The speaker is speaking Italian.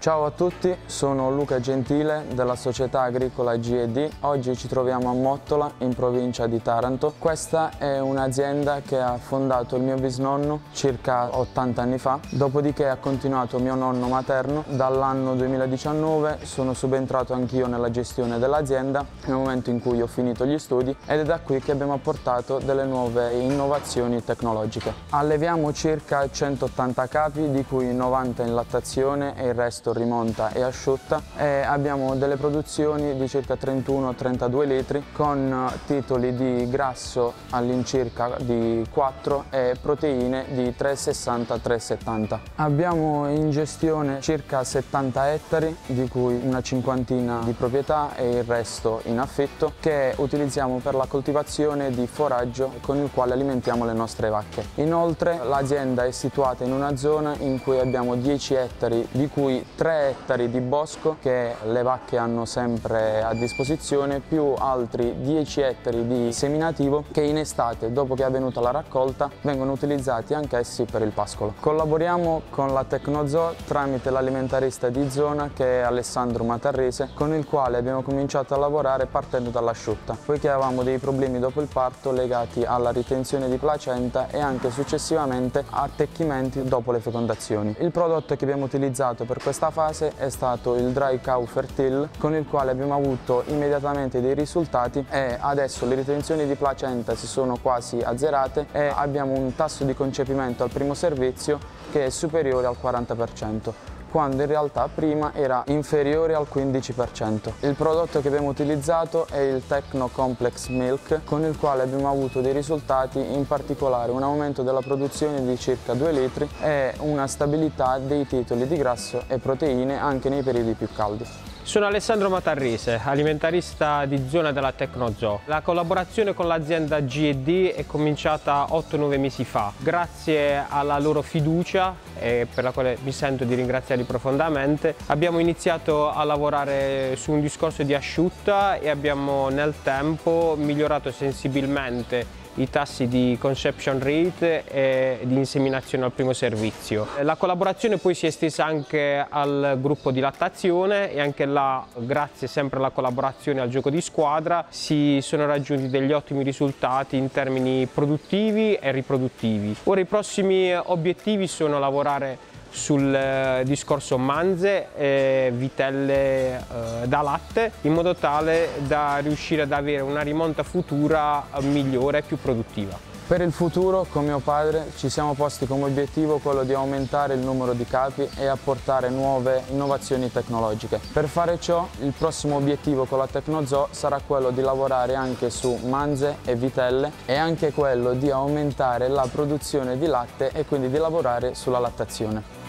Ciao a tutti, sono Luca Gentile della società agricola GED. Oggi ci troviamo a Mottola in provincia di Taranto. Questa è un'azienda che ha fondato il mio bisnonno circa 80 anni fa, dopodiché ha continuato mio nonno materno. Dall'anno 2019 sono subentrato anch'io nella gestione dell'azienda nel momento in cui ho finito gli studi ed è da qui che abbiamo apportato delle nuove innovazioni tecnologiche. Alleviamo circa 180 capi di cui 90 in lattazione e il resto soprattutto rimonta e asciutta e abbiamo delle produzioni di circa 31-32 litri con titoli di grasso all'incirca di 4 e proteine di 360-370. Abbiamo in gestione circa 70 ettari di cui una cinquantina di proprietà e il resto in affitto che utilizziamo per la coltivazione di foraggio con il quale alimentiamo le nostre vacche. Inoltre l'azienda è situata in una zona in cui abbiamo 10 ettari di cui 3 ettari di bosco che le vacche hanno sempre a disposizione più altri 10 ettari di seminativo che in estate dopo che è avvenuta la raccolta vengono utilizzati anch'essi per il pascolo. Collaboriamo con la Tecnozoo tramite l'alimentarista di zona che è Alessandro Matarrese con il quale abbiamo cominciato a lavorare partendo dall'asciutta poiché avevamo dei problemi dopo il parto legati alla ritenzione di placenta e anche successivamente attecchimenti dopo le fecondazioni. Il prodotto che abbiamo utilizzato per questa fase è stato il Dry Cow Fertile con il quale abbiamo avuto immediatamente dei risultati e adesso le ritenzioni di placenta si sono quasi azzerate e abbiamo un tasso di concepimento al primo servizio che è superiore al 40% quando in realtà prima era inferiore al 15%. Il prodotto che abbiamo utilizzato è il Tecno Complex Milk con il quale abbiamo avuto dei risultati, in particolare un aumento della produzione di circa 2 litri e una stabilità dei titoli di grasso e proteine anche nei periodi più caldi. Sono Alessandro Matarrise, alimentarista di zona della Tecnozoo. La collaborazione con l'azienda G&D è cominciata 8-9 mesi fa. Grazie alla loro fiducia, per la quale mi sento di ringraziarli profondamente, abbiamo iniziato a lavorare su un discorso di asciutta e abbiamo nel tempo migliorato sensibilmente i tassi di conception rate e di inseminazione al primo servizio. La collaborazione poi si è estesa anche al gruppo di lattazione e anche là, grazie sempre alla collaborazione al gioco di squadra, si sono raggiunti degli ottimi risultati in termini produttivi e riproduttivi. Ora i prossimi obiettivi sono lavorare sul eh, discorso manze e vitelle eh, da latte in modo tale da riuscire ad avere una rimonta futura migliore e più produttiva. Per il futuro, con mio padre, ci siamo posti come obiettivo quello di aumentare il numero di capi e apportare nuove innovazioni tecnologiche. Per fare ciò, il prossimo obiettivo con la Tecnozoo sarà quello di lavorare anche su manze e vitelle e anche quello di aumentare la produzione di latte e quindi di lavorare sulla lattazione.